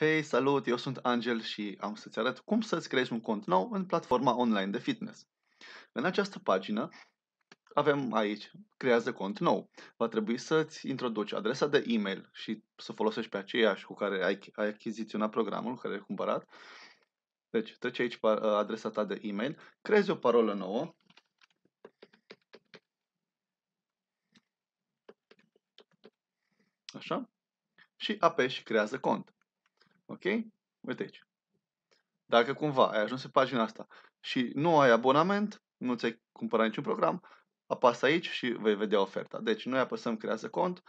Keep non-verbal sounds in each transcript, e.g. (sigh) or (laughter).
Hei, salut, eu sunt Angel și am să-ți arăt cum să-ți creezi un cont nou în platforma online de fitness. În această pagină avem aici, creează cont nou. Va trebui să-ți introduci adresa de e-mail și să folosești pe aceeași cu care ai, ai achiziționat programul, care ai cumpărat. Deci, treci aici adresa ta de e-mail, creezi o parolă nouă. Așa. Și apeși creează cont. Ok? Uite aici. Dacă cumva ai ajuns pe pagina asta și nu ai abonament, nu ți-ai cumpărat niciun program, apasă aici și vei vedea oferta. Deci noi apăsăm creează cont.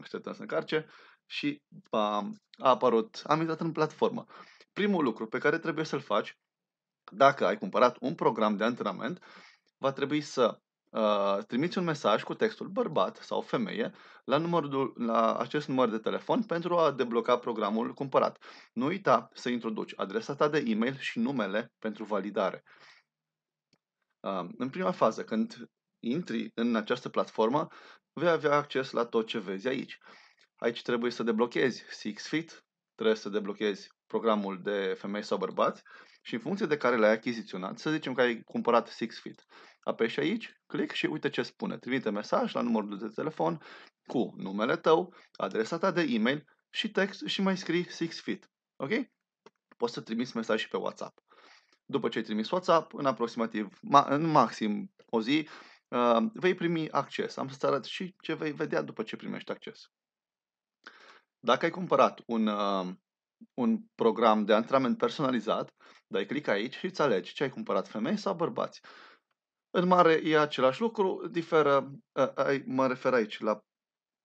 Așteptăm să încarce și a, a apărut, am intrat în platformă. Primul lucru pe care trebuie să-l faci, dacă ai cumpărat un program de antrenament, va trebui să uh, trimiți un mesaj cu textul bărbat sau femeie la, numărul, la acest număr de telefon pentru a debloca programul cumpărat. Nu uita să introduci adresa ta de e-mail și numele pentru validare. Uh, în prima fază, când intri în această platformă, vei avea acces la tot ce vezi aici. Aici trebuie să deblochezi SixFit, trebuie să deblochezi programul de femei sau bărbați și în funcție de care l-ai achiziționat, să zicem că ai cumpărat SixFit. Apeși aici, click și uite ce spune. Trimite mesaj la numărul de telefon cu numele tău, adresa ta de e-mail și text și mai scrii SixFit. Ok? Poți să trimiți mesaj și pe WhatsApp. După ce ai trimis WhatsApp, în aproximativ, în maxim o zi, uh, vei primi acces. Am să-ți arăt și ce vei vedea după ce primești acces. Dacă ai cumpărat un, uh, un program de antrenament personalizat, dai click aici și îți alegi ce ai cumpărat, femei sau bărbați. În mare e același lucru, diferă, uh, mă refer aici la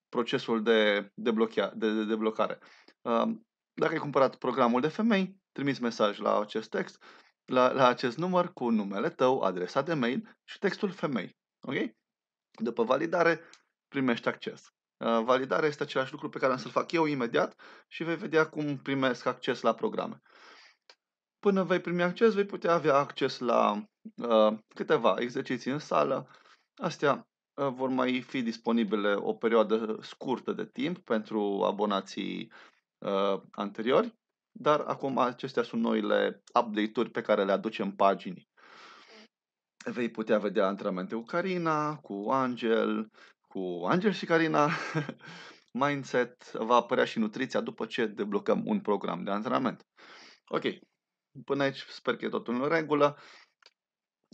procesul de, deblochea, de, de deblocare. Uh, dacă ai cumpărat programul de femei, trimiți mesaj la acest text, la, la acest număr cu numele tău, adresa de mail și textul femei. Ok? După validare, primești acces. Uh, validarea este același lucru pe care am să-l fac eu imediat și vei vedea cum primesc acces la programe. Până vei primi acces, vei putea avea acces la uh, câteva exerciții în sală. Astea uh, vor mai fi disponibile o perioadă scurtă de timp pentru abonații uh, anteriori, dar acum acestea sunt noile update-uri pe care le aducem paginii. Vei putea vedea antrenamente cu Carina, cu Angel, cu Angel și Carina, (laughs) Mindset, va apărea și nutriția după ce deblocăm un program de antrenament. Ok, până aici sper că e totul în regulă.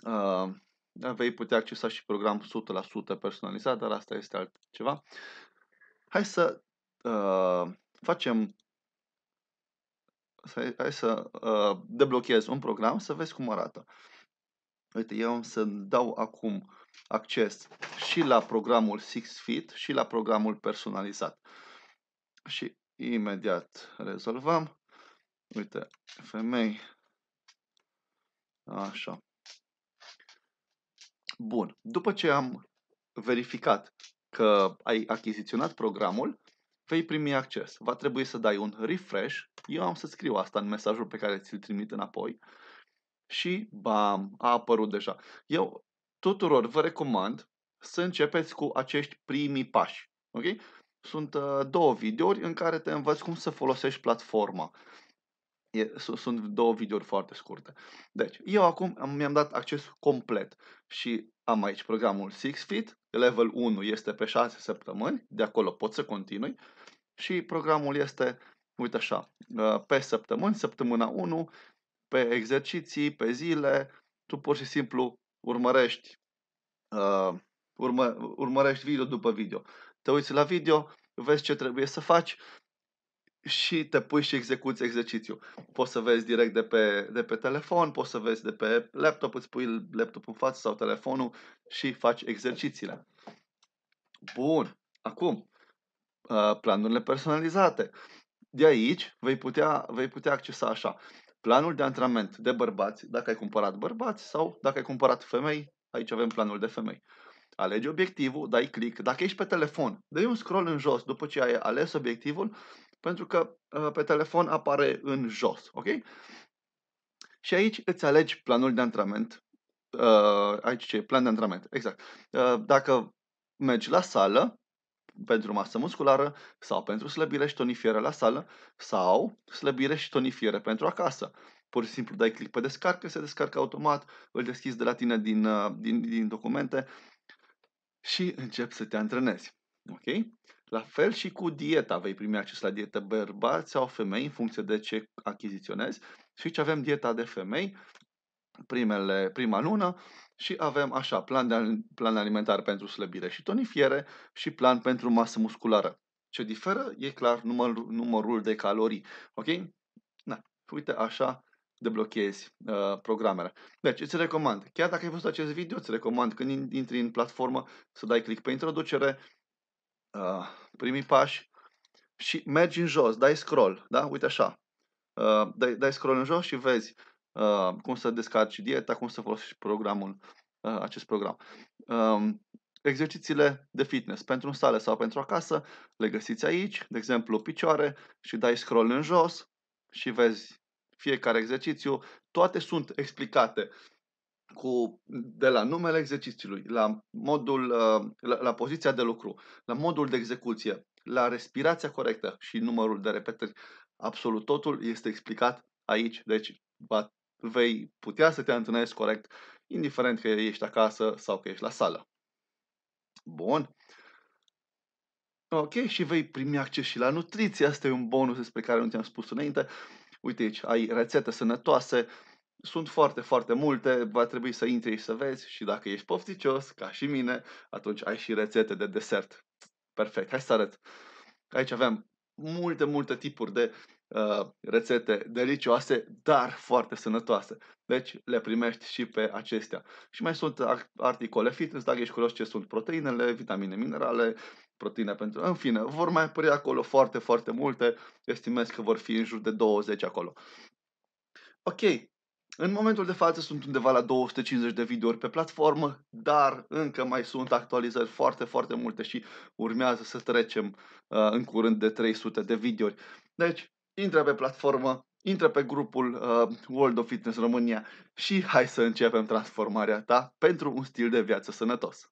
Uh, vei putea accesa și program 100% personalizat, dar asta este altceva. Hai să uh, facem hai să uh, deblochez un program să vezi cum arată. Uite, eu am să dau acum acces și la programul SixFit și la programul personalizat. Și imediat rezolvăm. Uite, femei. Așa. Bun. După ce am verificat că ai achiziționat programul, vei primi acces. Va trebui să dai un refresh. Eu am să scriu asta în mesajul pe care ți-l trimit înapoi. Și bam, a apărut deja. Eu tuturor vă recomand să începeți cu acești primii pași. Ok? Sunt uh, două videouri în care te învăț cum să folosești platforma. E, sunt două videouri foarte scurte. Deci, eu acum mi-am dat acces complet și am aici programul SixFit, level 1 este pe 6 săptămâni, de acolo pot să continui și programul este, uite așa, uh, pe săptămâni, săptămâna 1, pe exerciții, pe zile, tu pur și simplu urmărești, uh, urmă, urmărești video după video. Te uiți la video, vezi ce trebuie să faci și te pui și execuți exercițiul. Poți să vezi direct de pe, de pe telefon, poți să vezi de pe laptop, îți pui laptopul în față sau telefonul și faci exercițiile. Bun. Acum, uh, planurile personalizate. De aici vei putea, vei putea accesa așa. Planul de antrenament de bărbați, dacă ai cumpărat bărbați sau dacă ai cumpărat femei, aici avem planul de femei. Alegi obiectivul, dai click. Dacă ești pe telefon, dai un scroll în jos după ce ai ales obiectivul, pentru că uh, pe telefon apare în jos, ok? Și aici îți alegi planul de antrenament. Uh, aici ce? Plan de antrenament, exact. Uh, dacă mergi la sală, pentru masă musculară sau pentru slăbire și tonifiere la sală sau slăbire și tonifiere pentru acasă. Pur și simplu dai click pe descarcă, se descarcă automat, îl deschizi de la tine din, uh, din, din documente și începi să te antrenezi. Ok? La fel și cu dieta. Vei primi acces la dietă bărbați sau femei în funcție de ce achiziționezi. Și aici avem dieta de femei, primele, prima lună, și avem așa, plan, de, plan alimentar pentru slăbire și tonifiere și plan pentru masă musculară. Ce diferă e clar număr, numărul de calorii. Ok? Na, uite așa deblochezi uh, programele. Deci îți recomand, chiar dacă ai văzut acest video, îți recomand când intri în platformă să dai click pe introducere, uh, primii pași și mergi în jos, dai scroll, da? Uite așa. Uh, dai, dai scroll în jos și vezi uh, cum să descarci dieta, cum să folosești programul, uh, acest program. Um, exercițiile de fitness pentru în sală sau pentru acasă le găsiți aici, de exemplu picioare și dai scroll în jos și vezi fiecare exercițiu, toate sunt explicate cu, de la numele exercițiului, la modul, uh, la, la poziția de lucru, la modul de execuție, la respirația corectă și numărul de repetări. Absolut totul este explicat aici, deci vei putea să te antrenezi corect, indiferent că ești acasă sau că ești la sală. Bun. Ok, și vei primi acces și la nutriție. Asta e un bonus despre care nu ți-am spus înainte. Uite aici, ai rețete sănătoase, sunt foarte, foarte multe, va trebui să intri și să vezi și dacă ești pofticios, ca și mine, atunci ai și rețete de desert. Perfect, hai să arăt. Aici avem multe, multe tipuri de uh, rețete delicioase, dar foarte sănătoase. Deci le primești și pe acestea. Și mai sunt articole fitness, dacă ești curios ce sunt proteinele, vitamine, minerale, proteine pentru... În fine, vor mai apărea acolo foarte, foarte multe. Estimez că vor fi în jur de 20 acolo. Ok, în momentul de față sunt undeva la 250 de videouri pe platformă, dar încă mai sunt actualizări foarte, foarte multe și urmează să trecem uh, în curând de 300 de videouri. Deci, intră pe platformă, intră pe grupul uh, World of Fitness România și hai să începem transformarea ta pentru un stil de viață sănătos.